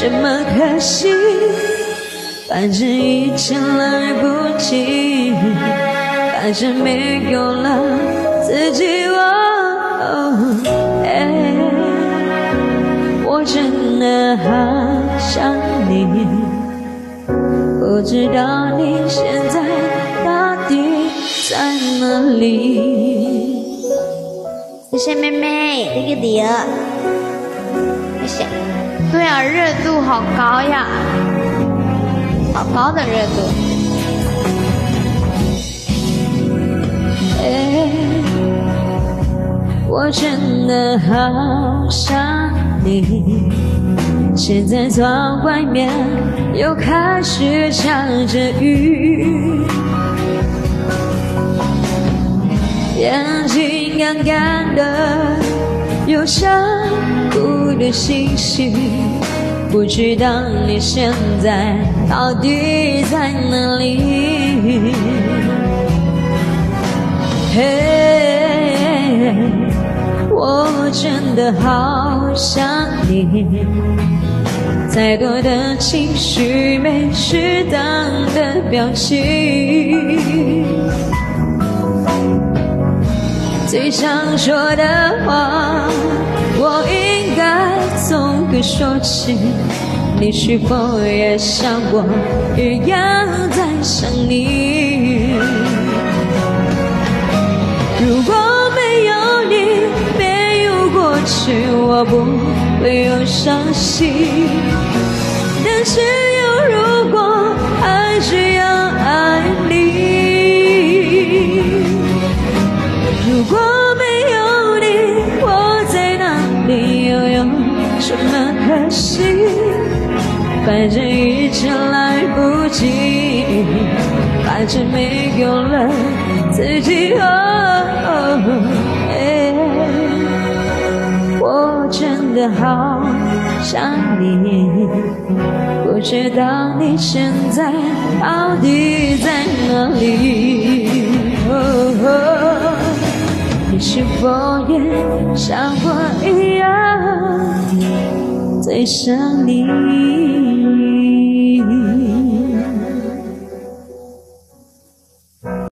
什么可惜反正已经来不及，反正没有了自己。我我真的好想你，不知道你现在到底在哪里。谢谢妹妹，这个点，对啊，热度好高呀，好高的热度。哎，我真的好想你。现在窗外面又开始下着雨，眼睛干干的，有想的心情，不知道你现在到底在哪里。嘿，我真的好想你。太多的情绪，没适当的表情。最想说的话，我一说起？你是否也像我一样在想你？如果没有你，没有过去，我不会有伤心。但是有如果，还是要爱你。如果没有你，我在哪里又有什么可惜？反正一切来不及，反正没有了自己。我真的好想你。不知道你现在到底在哪里？你是否也像我一样在想你？